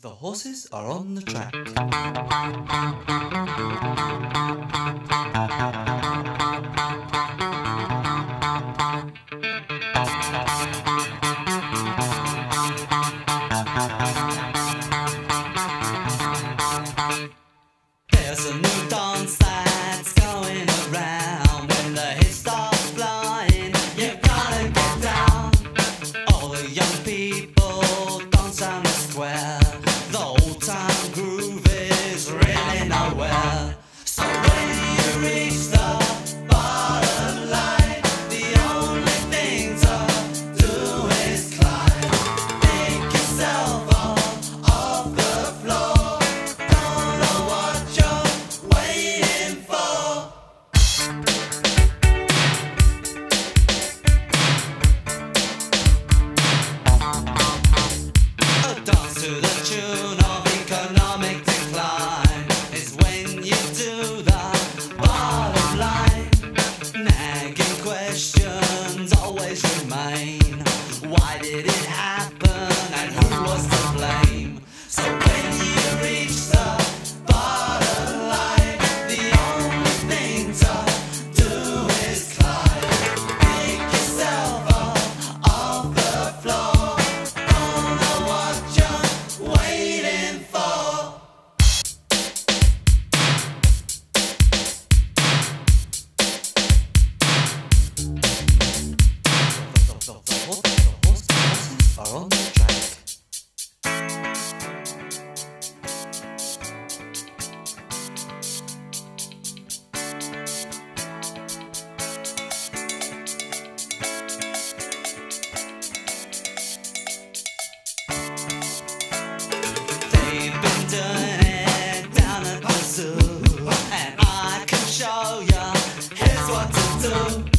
The horses are on the track. There's a new dance that's going around. When the hit starts flying, you gotta get down. All the young people dance on the square. Remain. Why did it happen 抓着走。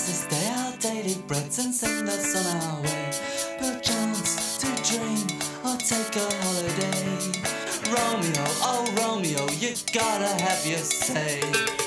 Us this day outdated breads and send us on our way. Perchance to dream or take a holiday. Romeo, oh Romeo, you gotta have your say.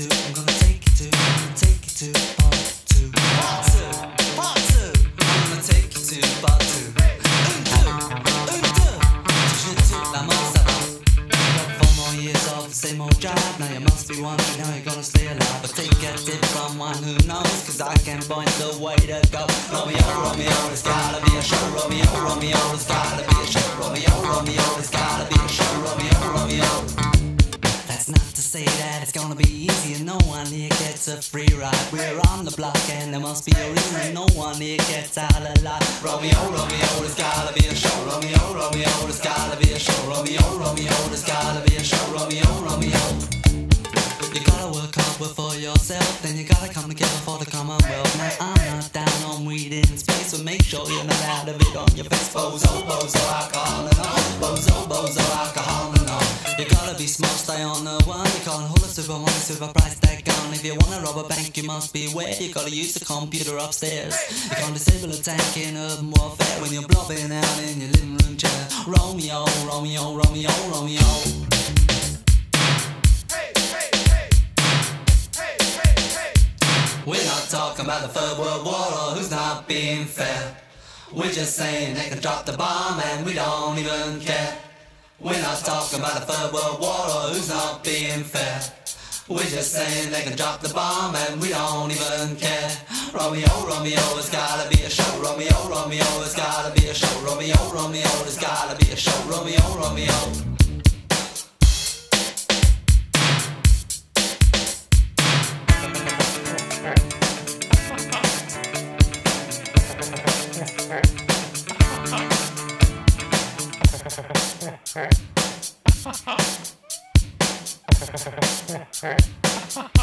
To, I'm gonna take you to, I'm gonna take you to part two. Part two, part two. I'm gonna take you to part two. Un, deux, un, deux. Je toute la mort, ça va. Got four more years of the same old job. Now you must be wondering how you're gonna stay alive. But take a tip from one who knows, cause I can point the way to go. Romeo, Romeo, there's gotta be a show. Romeo, Romeo, there's gotta be a show. Romeo, Romeo, there's gotta be a show. Romeo, Romeo. It's gonna be easy and no one here gets a free ride. We're on the block and there must be a reason no one here gets out alive. Romeo, Romeo, there's gotta be a show. Romeo, Romeo, there's gotta be a show. Romeo, Romeo, there's gotta be a show. Romeo, Romeo. You gotta work hard for yourself, then you gotta come together for the commonwealth. Now I'm not down on weed in space, so make sure you're not out of it on your face. Bozo, bozo, alcohol and all. Bozo, bozo, alcohol and all. You gotta be smart, stay on the one. You can't hold a super money, super price tag on. If you wanna rob a bank, you must beware. You gotta use the computer upstairs. You can't disable a tank in urban warfare when you're blobbing out in your living room chair. Romeo, Romeo, Romeo, Romeo. Hey, hey, hey. We're not talking about the Third World War or who's not being fair. We're just saying they can drop the bomb and we don't even care. We're not talking about the Third World War or who's not being fair. We're just saying they can drop the bomb and we don't even care. Romeo, Romeo, it's gotta be a show. Romeo, Romeo, it's gotta be a show. Romeo, Romeo, it's gotta be a show. Romeo, Romeo. Ha ha ha.